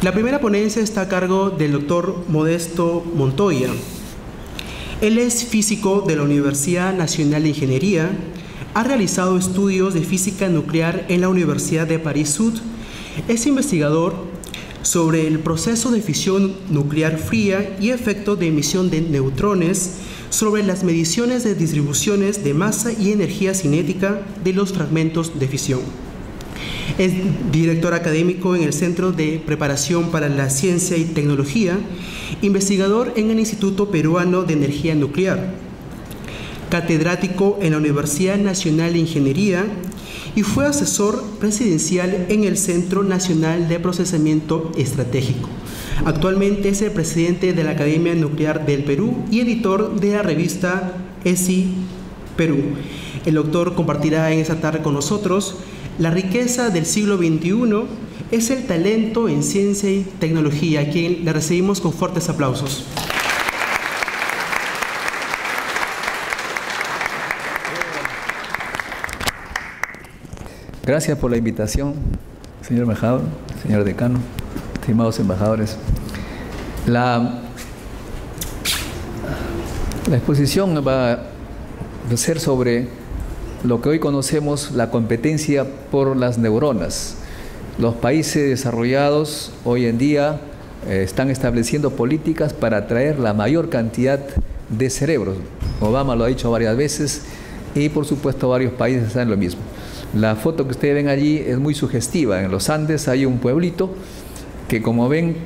La primera ponencia está a cargo del doctor Modesto Montoya. Él es físico de la Universidad Nacional de Ingeniería, ha realizado estudios de física nuclear en la Universidad de París-Sud, es investigador sobre el proceso de fisión nuclear fría y efecto de emisión de neutrones sobre las mediciones de distribuciones de masa y energía cinética de los fragmentos de fisión. Es director académico en el Centro de Preparación para la Ciencia y Tecnología, investigador en el Instituto Peruano de Energía Nuclear, catedrático en la Universidad Nacional de Ingeniería y fue asesor presidencial en el Centro Nacional de Procesamiento Estratégico. Actualmente es el presidente de la Academia Nuclear del Perú y editor de la revista ESI Perú. El doctor compartirá en esta tarde con nosotros la riqueza del siglo XXI es el talento en ciencia y tecnología, a quien le recibimos con fuertes aplausos. Gracias por la invitación, señor embajador, señor decano, estimados embajadores. La, la exposición va a ser sobre lo que hoy conocemos la competencia por las neuronas. Los países desarrollados hoy en día eh, están estableciendo políticas para atraer la mayor cantidad de cerebros. Obama lo ha dicho varias veces y por supuesto varios países están en lo mismo. La foto que ustedes ven allí es muy sugestiva. En los Andes hay un pueblito que como ven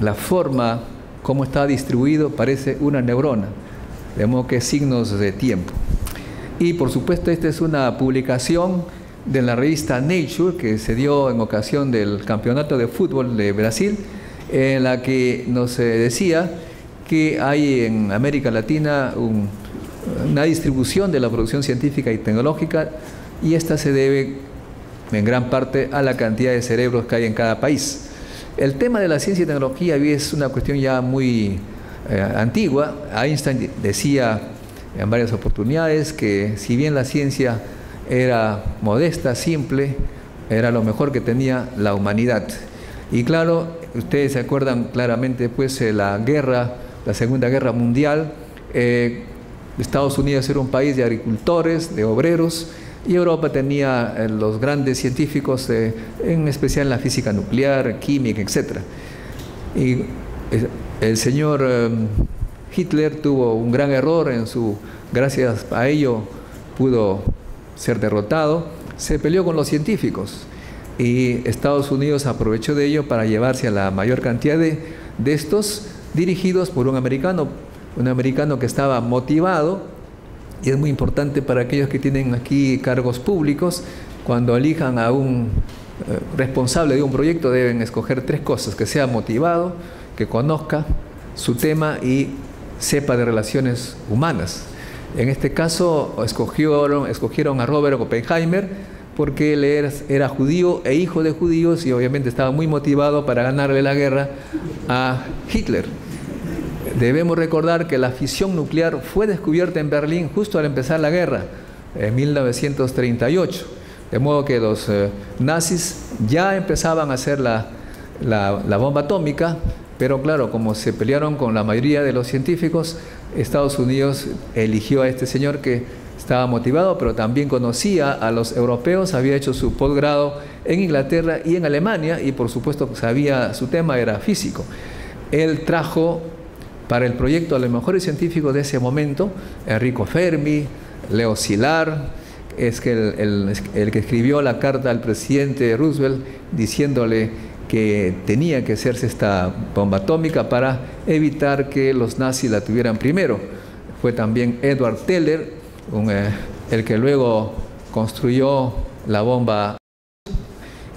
la forma como está distribuido parece una neurona, de modo que signos de tiempo. Y por supuesto esta es una publicación de la revista Nature que se dio en ocasión del Campeonato de Fútbol de Brasil, en la que nos eh, decía que hay en América Latina una distribución de la producción científica y tecnológica y esta se debe en gran parte a la cantidad de cerebros que hay en cada país. El tema de la ciencia y tecnología es una cuestión ya muy eh, antigua. Einstein decía en varias oportunidades que si bien la ciencia era modesta, simple, era lo mejor que tenía la humanidad. Y claro, ustedes se acuerdan claramente pues de la guerra, la Segunda Guerra Mundial, eh, Estados Unidos era un país de agricultores, de obreros, y Europa tenía eh, los grandes científicos, en especial en la física nuclear, química, etc. Y el señor Hitler tuvo un gran error en su, gracias a ello pudo ser derrotado, se peleó con los científicos y Estados Unidos aprovechó de ello para llevarse a la mayor cantidad de, de estos dirigidos por un americano, un americano que estaba motivado. Y es muy importante para aquellos que tienen aquí cargos públicos, cuando elijan a un eh, responsable de un proyecto deben escoger tres cosas, que sea motivado, que conozca su tema y sepa de relaciones humanas. En este caso escogieron, a Robert Oppenheimer porque él era, judío e hijo de judíos y obviamente estaba muy motivado para ganarle la guerra a Hitler. Debemos recordar que la fisión nuclear fue descubierta en Berlín justo al empezar la guerra, en 1938. De modo que los eh, nazis ya empezaban a hacer la, bomba atómica, pero claro, como se pelearon con la mayoría de los científicos, Estados Unidos eligió a este señor que estaba motivado, pero también conocía a los europeos, había hecho su posgrado en Inglaterra y en Alemania, y por supuesto sabía, su tema era físico. Él trajo para el proyecto a los mejores científicos de ese momento, Enrico Fermi, Leo Szilard, es que el, que escribió la carta al presidente Roosevelt diciéndole que tenía que hacerse esta bomba atómica para evitar que los nazis la tuvieran primero. Fue también Edward Teller, eh, el que luego construyó la bomba,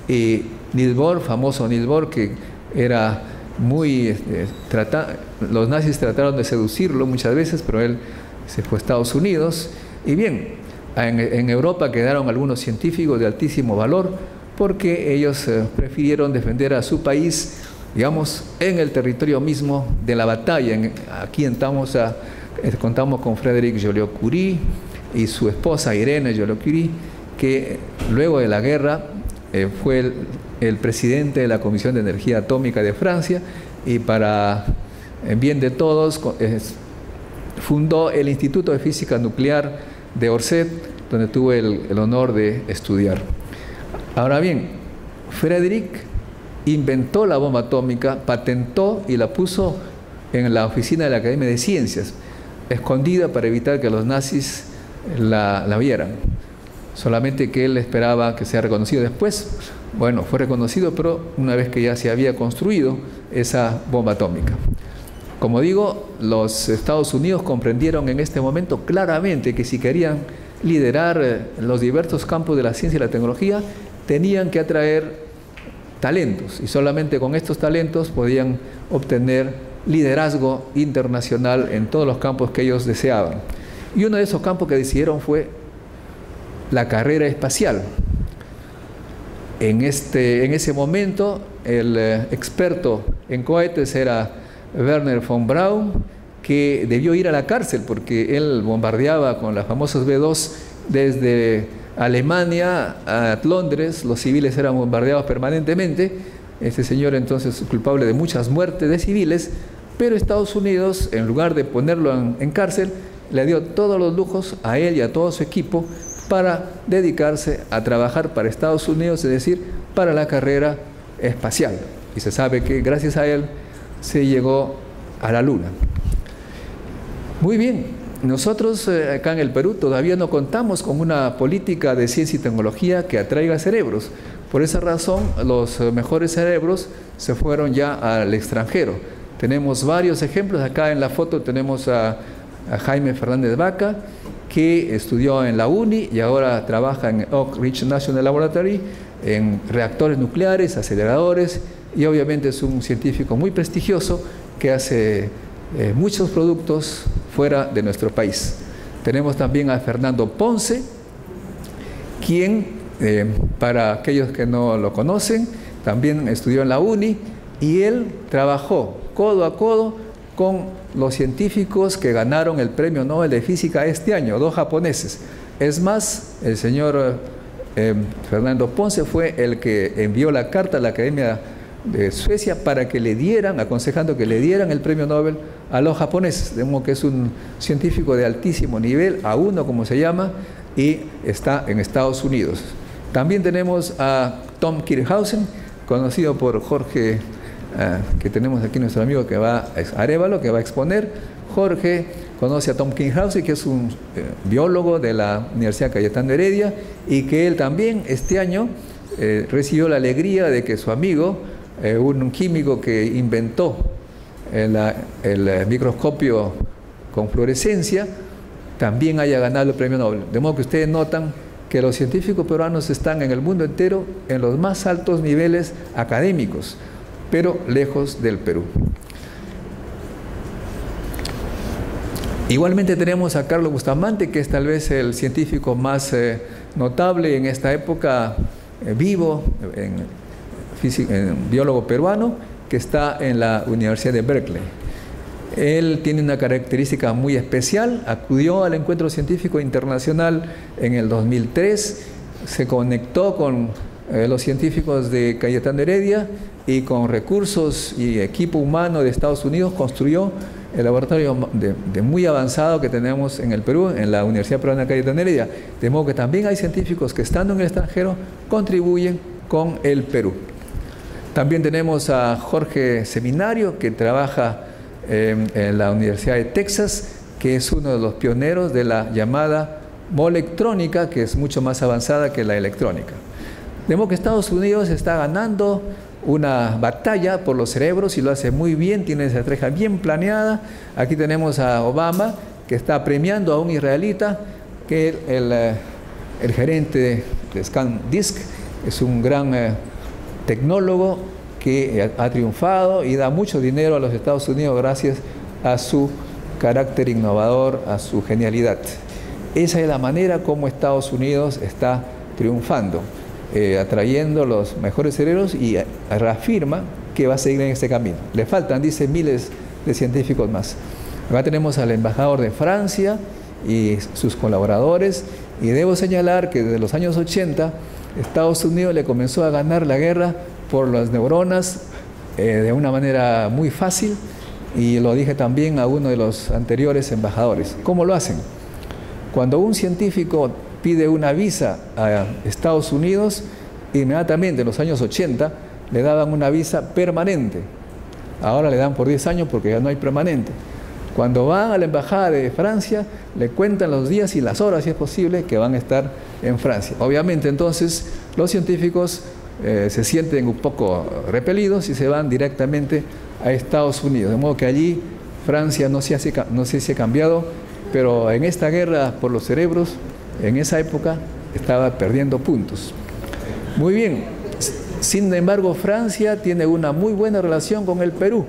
y Niels Bohr, famoso Niels Bohr, que era muy... Este, los nazis trataron de seducirlo muchas veces, pero él se fue a Estados Unidos. Y bien, en, Europa quedaron algunos científicos de altísimo valor porque ellos eh, prefirieron defender a su país, digamos, en el territorio mismo de la batalla. aquí estamos a, eh, contamos con Frédéric Joliot-Curie y su esposa Irene Joliot-Curie, que luego de la guerra eh, fue el, presidente de la Comisión de Energía Atómica de Francia y para en bien de todos fundó el Instituto de Física Nuclear de Orsay, donde tuve el honor de estudiar. Ahora bien, Frederick inventó la bomba atómica, patentó y la puso en la oficina de la Academia de Ciencias, escondida para evitar que los nazis la, la vieran. Solamente que él esperaba que sea reconocido después. Bueno, fue reconocido, pero una vez que ya se había construido esa bomba atómica. Como digo, los Estados Unidos comprendieron en este momento claramente que si querían liderar eh, los diversos campos de la ciencia y la tecnología, tenían que atraer talentos y solamente con estos talentos podían obtener liderazgo internacional en todos los campos que ellos deseaban. Y uno de esos campos que decidieron fue la carrera espacial. En, este, en ese momento el eh, experto en cohetes era Werner von Braun, que debió ir a la cárcel porque él bombardeaba con las famosas B-2 desde Alemania Londres, los civiles eran bombardeados permanentemente, este señor entonces es culpable de muchas muertes de civiles, pero Estados Unidos, en lugar de ponerlo en, en cárcel, le dio todos los lujos a él y a todo su equipo para dedicarse a trabajar para Estados Unidos, es decir, para la carrera espacial. Y se sabe que gracias a él se llegó a la Luna. Muy bien, nosotros eh, acá en el Perú todavía no contamos con una política de ciencia y tecnología que atraiga cerebros. Por esa razón, los eh, mejores cerebros se fueron ya al extranjero. Tenemos varios ejemplos. Acá en la foto tenemos a, Jaime Fernández Vaca, que estudió en la UNI y ahora trabaja en Oak Ridge National Laboratory en reactores nucleares, aceleradores y obviamente es un científico muy prestigioso que hace eh, muchos productos fuera de nuestro país. Tenemos también a Fernando Ponce, quien, eh, para aquellos que no lo conocen, también estudió en la UNI y él trabajó codo a codo con los científicos que ganaron el Premio Nobel de Física este año, dos japoneses. Es más, el señor eh, Fernando Ponce fue el que envió la carta a la Academia de Suecia para que le dieran, aconsejando que le dieran el premio Nobel a los japoneses, de modo que es un científico de altísimo nivel, a uno como se llama, y está en Estados Unidos. También tenemos a Tom Kirchhausen, conocido por Jorge, eh, que tenemos aquí nuestro amigo que va a Arevalo, que va a exponer. Jorge conoce a Tom Kirchhausen, que es un eh, biólogo de la Universidad Cayetano Heredia, y que él también este año eh, recibió la alegría de que su amigo, eh, un químico que inventó el, eh, microscopio con fluorescencia, también haya ganado el premio Nobel. De modo que ustedes notan que los científicos peruanos están en el mundo entero en los más altos niveles académicos, pero lejos del Perú. Igualmente tenemos a Carlos Bustamante, que es tal vez el científico más eh, notable en esta época vivo, en un biólogo peruano que está en la Universidad de Berkeley. Él tiene una característica muy especial, acudió al encuentro científico internacional en el 2003, se conectó con eh, los científicos de Cayetano Heredia y con recursos y equipo humano de Estados Unidos construyó el laboratorio de, de, muy avanzado que tenemos en el Perú, en la Universidad Peruana Cayetano Heredia. De modo que también hay científicos que estando en el extranjero contribuyen con el Perú. También tenemos a Jorge Seminario, que trabaja eh, en la Universidad de Texas, que es uno de los pioneros de la llamada molectrónica, que es mucho más avanzada que la electrónica. Vemos que Estados Unidos está ganando una batalla por los cerebros y lo hace muy bien, tiene esa estrategia bien planeada. Aquí tenemos a Obama, que está premiando a un israelita, que el, el, el gerente de ScanDisk es un gran... Eh, tecnólogo que ha triunfado y da mucho dinero a los Estados Unidos gracias a su carácter innovador, a su genialidad. Esa es la manera como Estados Unidos está triunfando, eh, atrayendo los mejores cerebros y reafirma que va a seguir en este camino. Le faltan, dice, miles de científicos más. Acá tenemos al embajador de Francia y sus colaboradores y debo señalar que desde los años 80 Estados Unidos le comenzó a ganar la guerra por las neuronas eh, de una manera muy fácil y lo dije también a uno de los anteriores embajadores. ¿Cómo lo hacen? Cuando un científico pide una visa a Estados Unidos, inmediatamente en los años 80 le daban una visa permanente. Ahora le dan por 10 años porque ya no hay permanente. Cuando van a la embajada de Francia, le cuentan los días y las horas, si es posible, que van a estar en Francia. Obviamente, entonces, los científicos eh, se sienten un poco repelidos y se van directamente a Estados Unidos. De modo que allí Francia no se, no sé si ha cambiado, pero en esta guerra por los cerebros, en esa época, estaba perdiendo puntos. Muy bien, sin embargo, Francia tiene una muy buena relación con el Perú.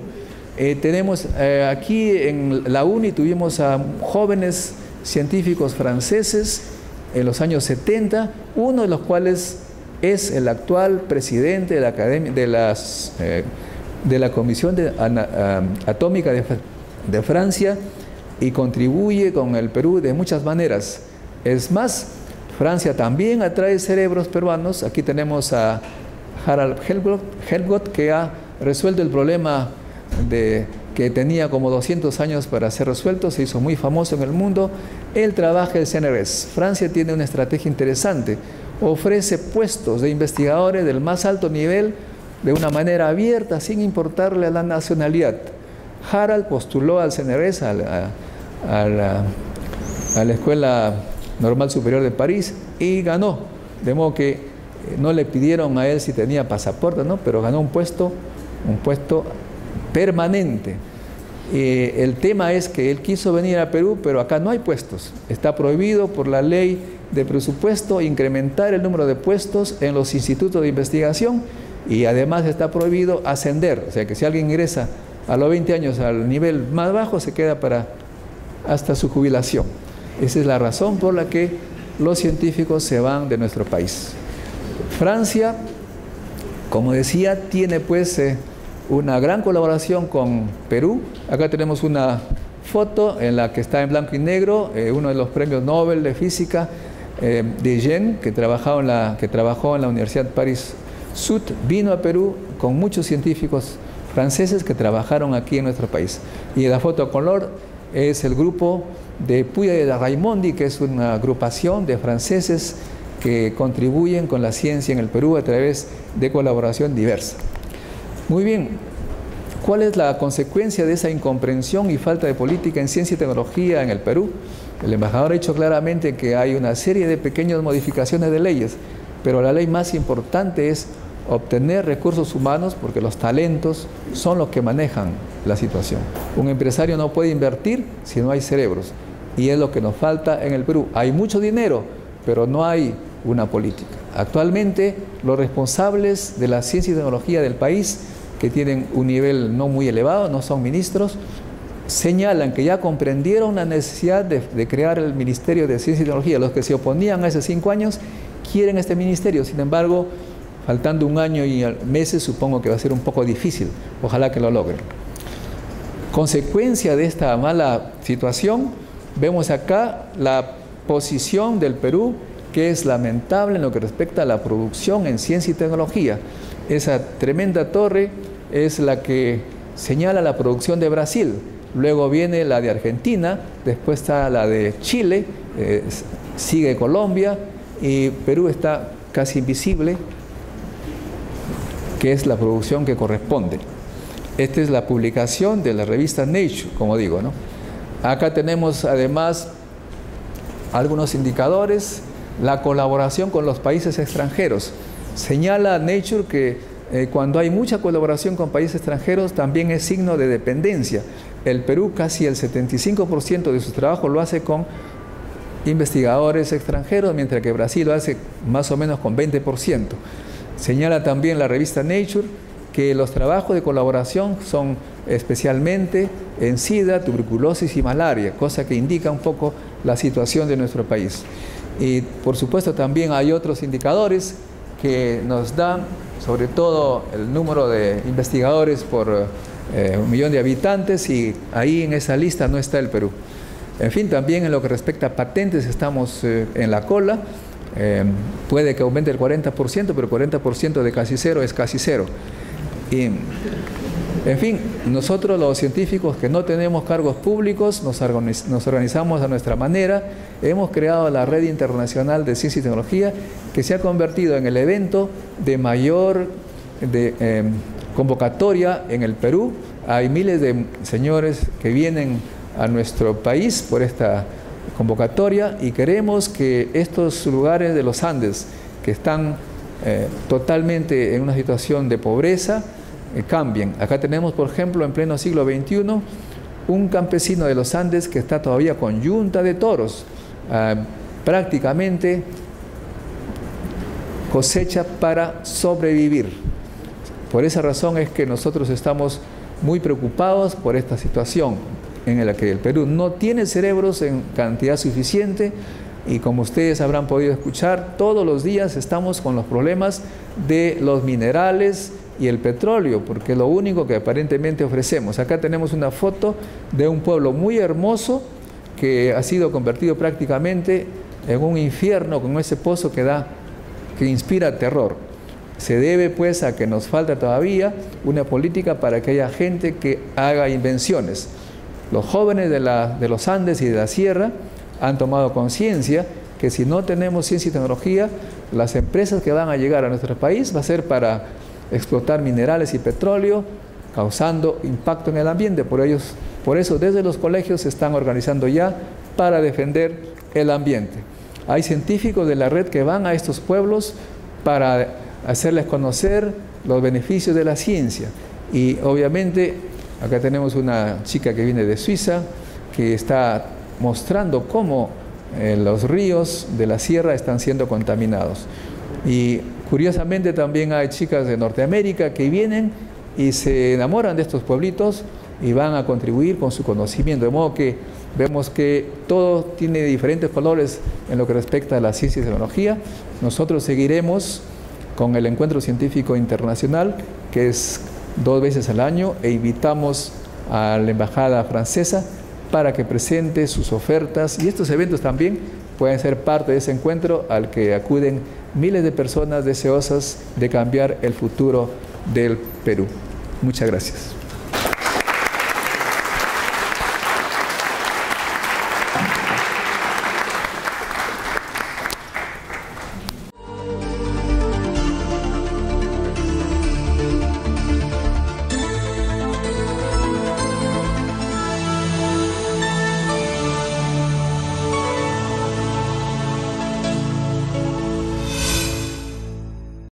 Eh, tenemos eh, aquí en la UNI tuvimos a jóvenes científicos franceses en los años 70, uno de los cuales es el actual presidente de la, de eh, de la Comisión Atómica de, Francia y contribuye con el Perú de muchas maneras. Es más, Francia también atrae cerebros peruanos. Aquí tenemos a Harald Helgot que ha resuelto el problema de, que tenía como 200 años para ser resuelto, se hizo muy famoso en el mundo. Él trabaja el CNRS. Francia tiene una estrategia interesante. Ofrece puestos de investigadores del más alto nivel de una manera abierta, sin importarle a la nacionalidad. Harald postuló al CNRS, a la, a la Escuela Normal Superior de París, y ganó. De modo que eh, no le pidieron a él si tenía pasaporte, ¿no? pero ganó un puesto, un puesto permanente. Eh, el tema es que él quiso venir a Perú, pero acá no hay puestos. Está prohibido por la ley de presupuesto incrementar el número de puestos en los institutos de investigación y además está prohibido ascender. O sea que si alguien ingresa a los 20 años al nivel más bajo, se queda para hasta su jubilación. Esa es la razón por la que los científicos se van de nuestro país. Francia, como decía, tiene pues... Eh, una gran colaboración con Perú. Acá tenemos una foto en la que está en blanco y negro eh, uno de los premios Nobel de Física eh, de Jean, que, trabajó en la, la Universidad Paris Sud, vino a Perú con muchos científicos franceses que trabajaron aquí en nuestro país. Y la foto a color es el grupo de Puya de Raimondi, que es una agrupación de franceses que contribuyen con la ciencia en el Perú a través de colaboración diversa. Muy bien, ¿cuál es la consecuencia de esa incomprensión y falta de política en ciencia y tecnología en el Perú? El embajador ha dicho claramente que hay una serie de pequeñas modificaciones de leyes, pero la ley más importante es obtener recursos humanos porque los talentos son los que manejan la situación. Un empresario no puede invertir si no hay cerebros y es lo que nos falta en el Perú. Hay mucho dinero, pero no hay una política. Actualmente los responsables de la ciencia y tecnología del país que tienen un nivel no muy elevado, no son ministros, señalan que ya comprendieron la necesidad de, crear el Ministerio de Ciencia y Tecnología. Los que se oponían hace cinco años quieren este ministerio, sin embargo, faltando un año y meses, supongo que va a ser un poco difícil. Ojalá que lo logren. Consecuencia de esta mala situación, vemos acá la posición del Perú, que es lamentable en lo que respecta a la producción en ciencia y tecnología. Esa tremenda torre es la que señala la producción de Brasil. Luego viene la de Argentina, después está la de Chile, eh, sigue Colombia y Perú está casi invisible, que es la producción que corresponde. Esta es la publicación de la revista Nature, como digo. ¿no? Acá tenemos además algunos indicadores, la colaboración con los países extranjeros. Señala Nature que eh, cuando hay mucha colaboración con países extranjeros también es signo de dependencia. El Perú casi el 75% de su trabajo lo hace con investigadores extranjeros, mientras que Brasil lo hace más o menos con 20%. Señala también la revista Nature que los trabajos de colaboración son especialmente en SIDA, tuberculosis y malaria, cosa que indica un poco la situación de nuestro país. Y por supuesto también hay otros indicadores que nos dan sobre todo el número de investigadores por eh, un millón de habitantes y ahí en esa lista no está el Perú. En fin, también en lo que respecta a patentes estamos eh, en la cola. Eh, puede que aumente el 40%, pero el 40% de casi cero es casi cero. Y, en fin, nosotros los científicos que no tenemos cargos públicos nos, organizamos a nuestra manera. Hemos creado la Red Internacional de Ciencia y Tecnología que se ha convertido en el evento de mayor em, convocatoria en el Perú. Hay miles de señores que vienen a nuestro país por esta convocatoria y queremos que estos lugares de los Andes que están eh, totalmente en una situación de pobreza cambien. Acá tenemos, por ejemplo, en pleno siglo XXI, un campesino de los Andes que está todavía con yunta de toros, ah, prácticamente cosecha para sobrevivir. Por esa razón es que nosotros estamos muy preocupados por esta situación en la que el Perú no tiene cerebros en cantidad suficiente y como ustedes habrán podido escuchar, todos los días estamos con los problemas de los minerales y el petróleo, porque es lo único que aparentemente ofrecemos. Acá tenemos una foto de un pueblo muy hermoso que ha sido convertido prácticamente en un infierno con ese pozo que da que inspira terror. Se debe pues a que nos falta todavía una política para que haya gente que haga invenciones. Los jóvenes de, de los Andes y de la Sierra han tomado conciencia que si no tenemos ciencia y tecnología, las empresas que van a llegar a nuestro país va a ser para explotar minerales y petróleo, causando impacto en el ambiente. Por, ellos, por eso desde los colegios se están organizando ya para defender el ambiente. Hay científicos de la red que van a estos pueblos para hacerles conocer los beneficios de la ciencia. Y obviamente acá tenemos una chica que viene de Suiza que está mostrando cómo eh, los ríos de la sierra están siendo contaminados. Y curiosamente también hay chicas de Norteamérica que vienen y se enamoran de estos pueblitos y van a contribuir con su conocimiento. De modo que vemos que todo tiene diferentes colores en lo que respecta a la ciencia y tecnología. Nosotros seguiremos con el Encuentro Científico Internacional, que es dos veces al año, e invitamos a la Embajada Francesa para que presente sus ofertas y estos eventos también pueden ser parte de ese encuentro al que acuden miles de personas deseosas de cambiar el futuro del Perú. Muchas gracias.